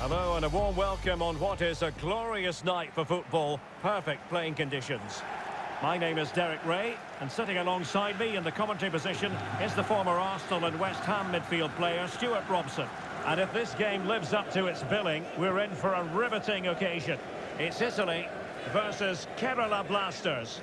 Hello and a warm welcome on what is a glorious night for football. Perfect playing conditions. My name is Derek Ray, and sitting alongside me in the commentary position is the former Arsenal and West Ham midfield player Stuart Robson. And if this game lives up to its billing, we're in for a riveting occasion. It's Italy versus Kerala Blasters.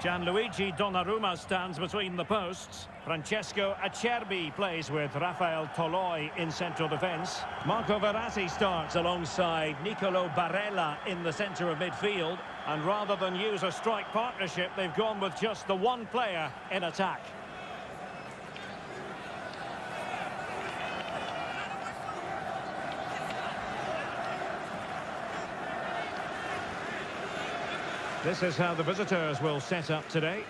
Gianluigi Donnarumma stands between the posts. Francesco Acerbi plays with Rafael Toloi in central defence. Marco Verratti starts alongside Nicolo Barella in the centre of midfield. And rather than use a strike partnership, they've gone with just the one player in attack. This is how the visitors will set up today.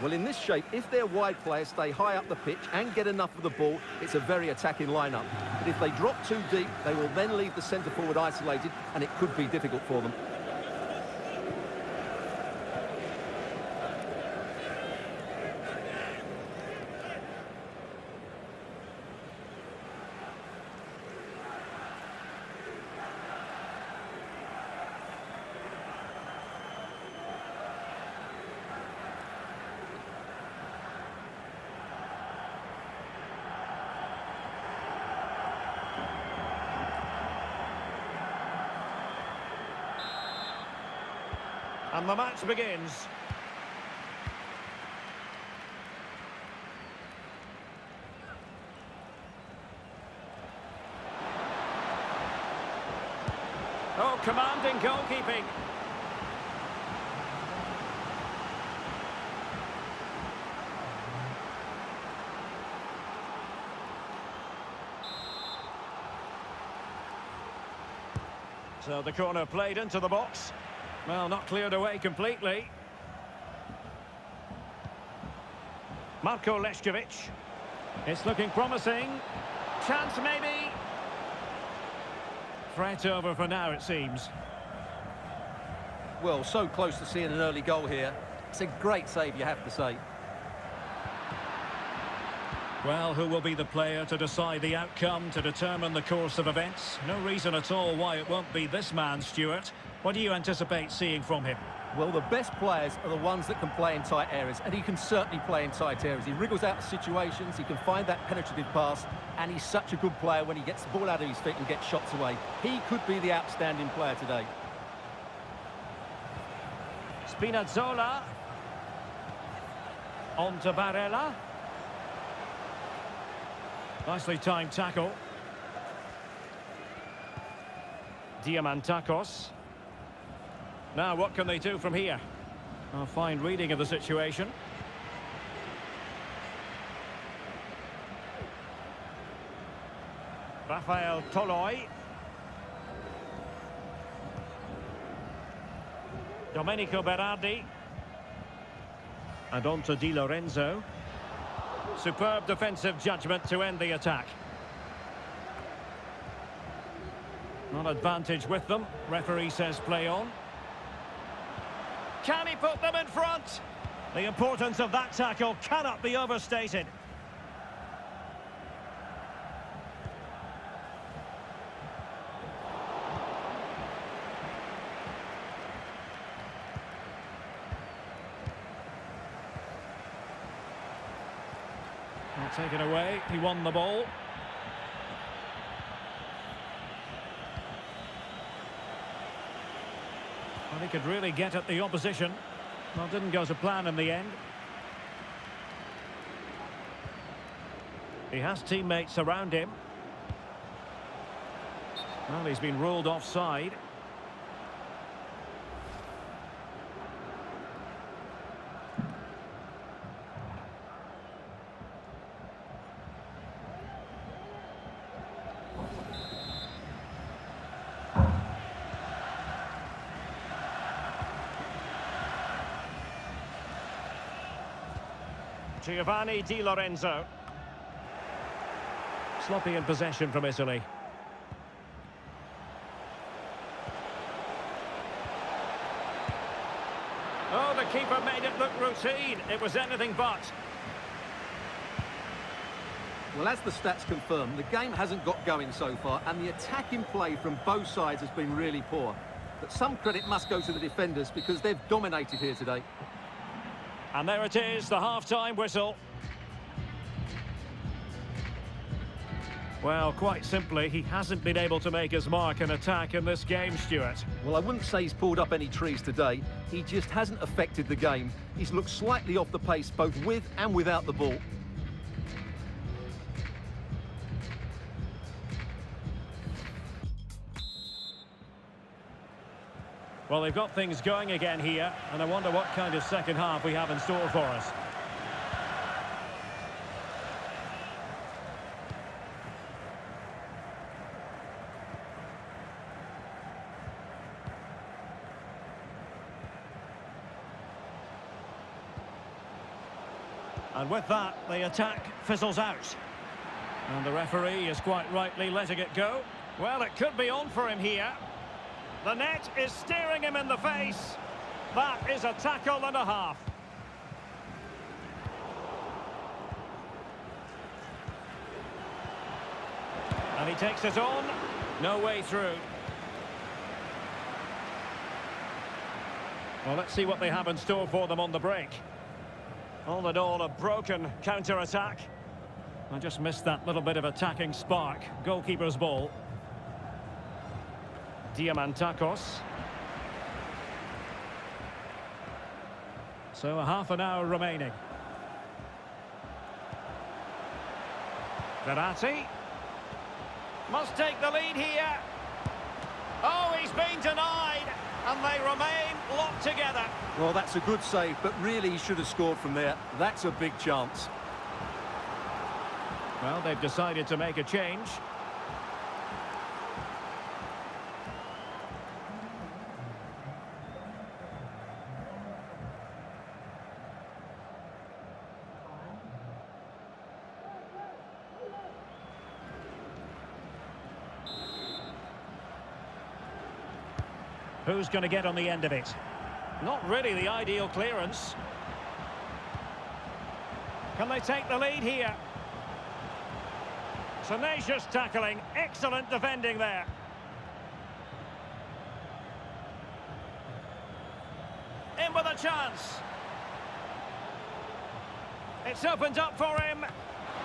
Well, in this shape, if their wide players stay high up the pitch and get enough of the ball, it's a very attacking lineup. But if they drop too deep, they will then leave the centre forward isolated, and it could be difficult for them. And the match begins. Oh, commanding goalkeeping. So the corner played into the box. Well, not cleared away completely. Marko Lešković. It's looking promising. Chance maybe. Threat over for now, it seems. Well, so close to seeing an early goal here. It's a great save, you have to say. Well, who will be the player to decide the outcome, to determine the course of events? No reason at all why it won't be this man, Stuart. What do you anticipate seeing from him? Well, the best players are the ones that can play in tight areas, and he can certainly play in tight areas. He wriggles out of situations, he can find that penetrative pass, and he's such a good player when he gets the ball out of his feet and gets shots away. He could be the outstanding player today. Spinazzola. On to Barella. Nicely timed tackle. Diamantakos. Now, what can they do from here? A fine reading of the situation. Rafael Toloi. Domenico Berardi. And on to Di Lorenzo. Superb defensive judgment to end the attack. Not advantage with them. Referee says play on. Can he put them in front? The importance of that tackle cannot be overstated. I'll take it away. He won the ball. Well, he could really get at the opposition. Well, didn't go to plan in the end. He has teammates around him. Well, he's been ruled offside. Giovanni Di Lorenzo. Sloppy in possession from Italy. Oh, the keeper made it look routine. It was anything but. Well, as the stats confirm, the game hasn't got going so far, and the attacking play from both sides has been really poor. But some credit must go to the defenders because they've dominated here today. And there it is, the half-time whistle. Well, quite simply, he hasn't been able to make his mark in attack in this game, Stuart. Well, I wouldn't say he's pulled up any trees today. He just hasn't affected the game. He's looked slightly off the pace both with and without the ball. Well, they've got things going again here, and I wonder what kind of second half we have in store for us. And with that, the attack fizzles out. And the referee is quite rightly letting it go. Well, it could be on for him here. The net is staring him in the face. That is a tackle and a half. And he takes it on. No way through. Well, let's see what they have in store for them on the break. All in all, a broken counter-attack. I just missed that little bit of attacking spark. Goalkeeper's ball. Diamantakos. So a half an hour remaining. Verratti. Must take the lead here. Oh, he's been denied. And they remain locked together. Well, that's a good save, but really he should have scored from there. That's a big chance. Well, they've decided to make a change. Who's going to get on the end of it? Not really the ideal clearance. Can they take the lead here? Tenacious tackling, excellent defending there. In with a chance. It's opened up for him.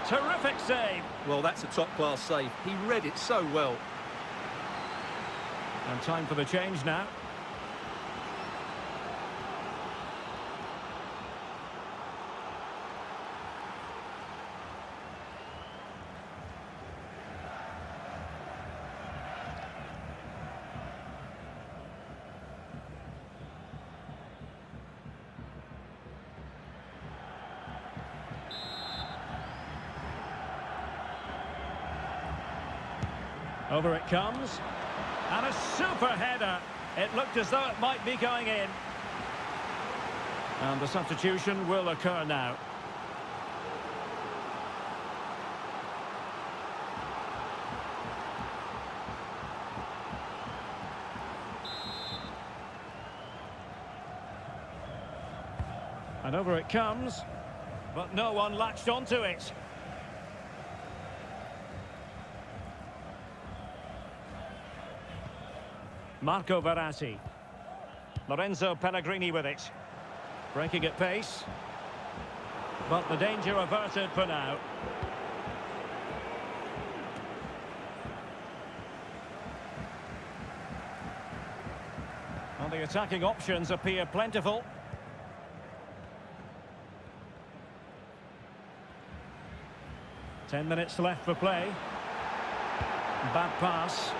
Terrific save. Well, that's a top-class save. He read it so well. And time for the change now. Over it comes. And a super header. It looked as though it might be going in. And the substitution will occur now. And over it comes. But no one latched onto it. Marco Verratti. Lorenzo Pellegrini with it. Breaking at pace. But the danger averted for now. Well, the attacking options appear plentiful. Ten minutes left for play. Bad pass.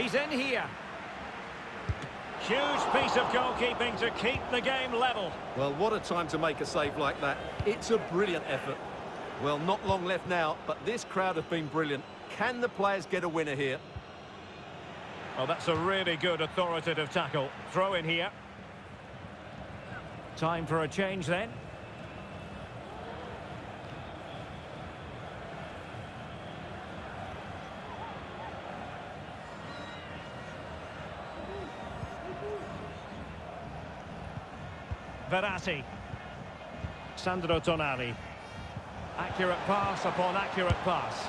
He's in here. Huge piece of goalkeeping to keep the game level. Well, what a time to make a save like that. It's a brilliant effort. Well, not long left now, but this crowd have been brilliant. Can the players get a winner here? Well, that's a really good authoritative tackle. Throw in here. Time for a change then. Verratti. Sandro Tonali. Accurate pass upon accurate pass.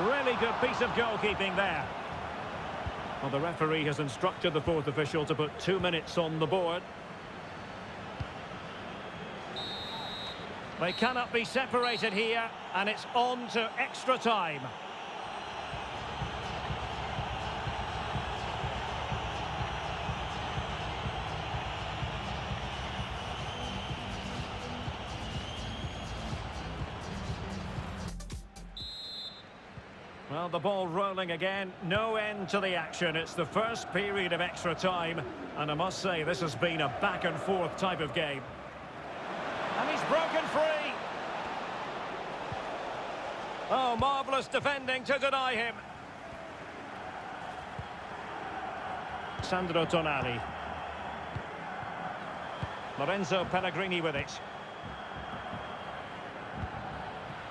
Really good piece of goalkeeping there. Well, the referee has instructed the fourth official to put two minutes on the board. They cannot be separated here, and it's on to extra time. Well, the ball rolling again. No end to the action. It's the first period of extra time. And I must say, this has been a back and forth type of game. And he's broken free. Oh, marvellous defending to deny him. Sandro Tonali. Lorenzo Pellegrini with it.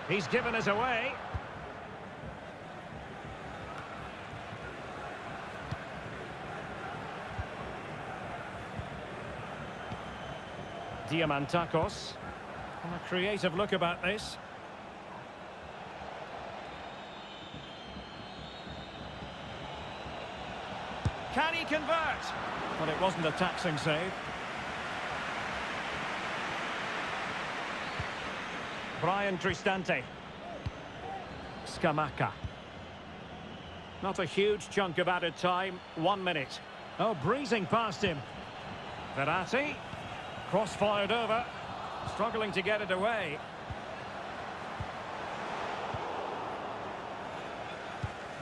He's given us away. Diamantakos. a creative look about this. Can he convert? Well, it wasn't a taxing save. Bryan Cristante. Scamacca. Not a huge chunk of added time. One minute. Oh, breezing past him. Verratti. Cross fired over. Struggling to get it away.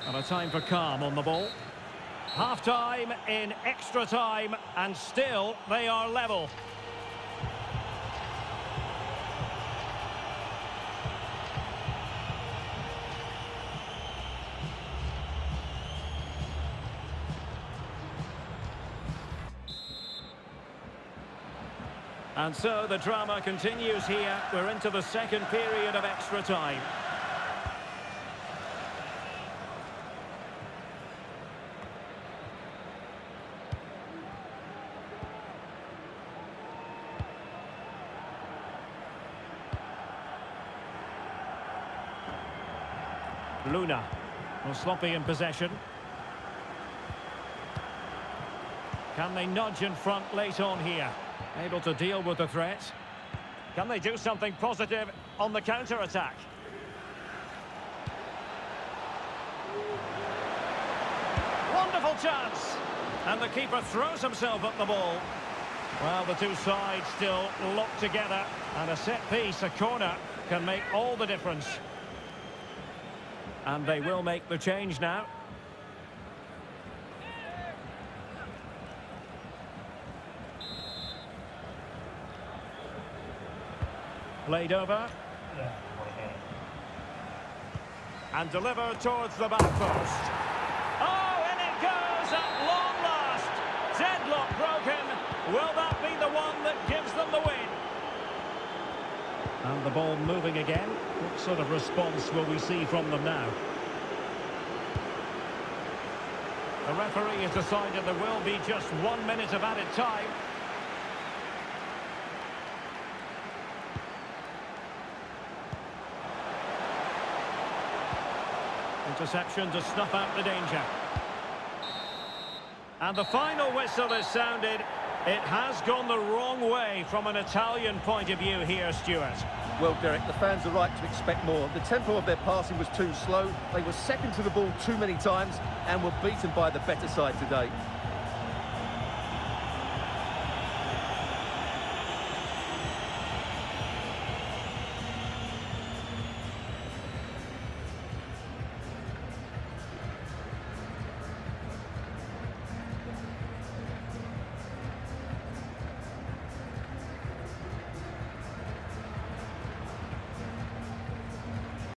And a time for calm on the ball. Half time in extra time and still they are level. And so the drama continues here. We're into the second period of extra time. Luna. Well, sloppy in possession. Can they nudge in front late on here? Able to deal with the threat. Can they do something positive on the counter-attack? Wonderful chance! And the keeper throws himself at the ball. Well, the two sides still locked together. And a set piece, a corner, can make all the difference. And they will make the change now. Played over. And delivered towards the back post. Oh, and it goes at long last. Deadlock broken. Will that be the one that gives them the win? And the ball moving again. What sort of response will we see from them now? The referee has decided there will be just one minute of added time. Interception to snuff out the danger. And the final whistle is sounded. It has gone the wrong way from an Italian point of view here, Stuart. Well, Derek, the fans are right to expect more. The tempo of their passing was too slow. They were second to the ball too many times and were beaten by the better side today.